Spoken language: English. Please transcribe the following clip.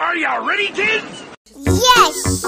Are y'all ready, kids? Yes!